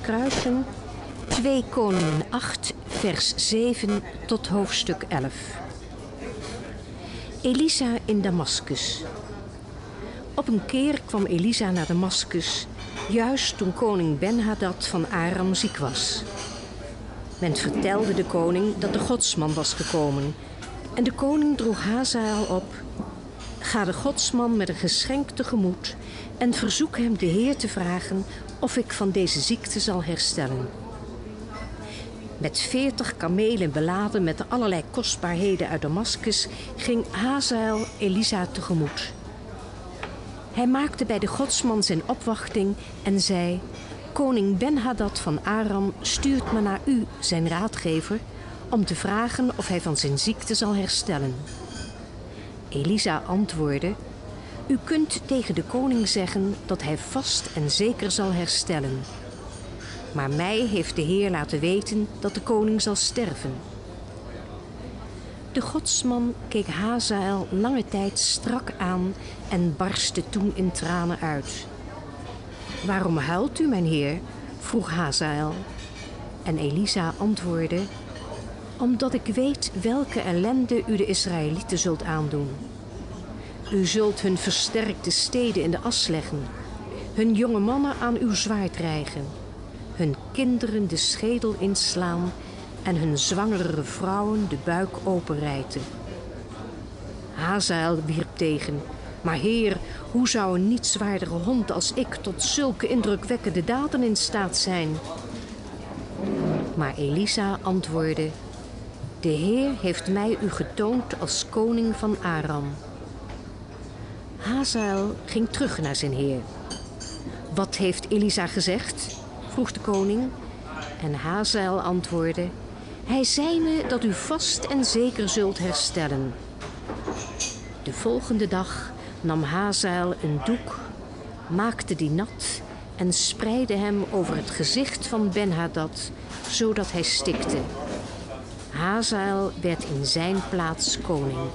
Kruisen, 2 Koningen 8, vers 7 tot hoofdstuk 11. Elisa in Damascus. Op een keer kwam Elisa naar Damascus, juist toen koning Ben-Hadad van Aram ziek was. Men vertelde de koning dat de godsman was gekomen. En de koning droeg Hazael op. Ga de godsman met een geschenk tegemoet en verzoek hem de Heer te vragen of ik van deze ziekte zal herstellen. Met veertig kamelen beladen met allerlei kostbaarheden uit Damascus ging Hazael Elisa tegemoet. Hij maakte bij de godsman zijn opwachting en zei: Koning Ben-Hadad van Aram stuurt me naar u, zijn raadgever, om te vragen of hij van zijn ziekte zal herstellen. Elisa antwoordde: U kunt tegen de koning zeggen dat hij vast en zeker zal herstellen. Maar mij heeft de Heer laten weten dat de koning zal sterven. De godsman keek Hazael lange tijd strak aan en barstte toen in tranen uit. Waarom huilt u, mijn heer? vroeg Hazael. En Elisa antwoordde: Omdat ik weet welke ellende u de Israëlieten zult aandoen. U zult hun versterkte steden in de as leggen, hun jonge mannen aan uw zwaard rijgen, hun kinderen de schedel inslaan en hun zwangere vrouwen de buik openrijten. Hazael wierp tegen: Maar heer, hoe zou een nietswaardige hond als ik tot zulke indrukwekkende daden in staat zijn? Maar Elisa antwoordde: De Heer heeft mij u getoond als koning van Aram. Hazael ging terug naar zijn heer. Wat heeft Elisa gezegd? vroeg de koning. En Hazael antwoordde: Hij zei me dat u vast en zeker zult herstellen. De volgende dag nam Hazael een doek, maakte die nat en spreidde hem over het gezicht van Ben-Hadad, zodat hij stikte. Hazael werd in zijn plaats koning.